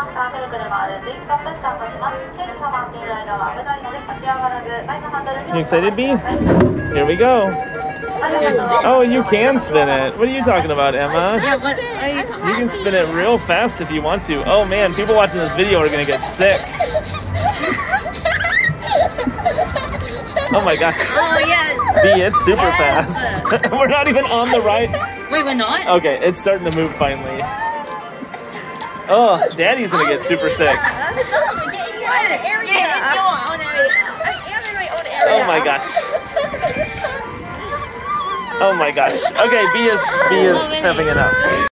くる車で電気カップスタートします。シェルが回っている間は危ないので立ち上がらず、ライトハンドルに You excited, B? Here we go. Oh, you can spin it. What are you talking about, Emma? Yeah, what are you talking You can spin it real fast if you want to. Oh man, people watching this video are gonna get sick. Oh my gosh. Oh, yes. B, it's super fast. We're not even on the right. Wait, we're not? Okay, it's starting to move finally. Oh, Daddy's gonna get super sick. Oh my oh gosh. Oh my gosh. Okay, B is B is having enough.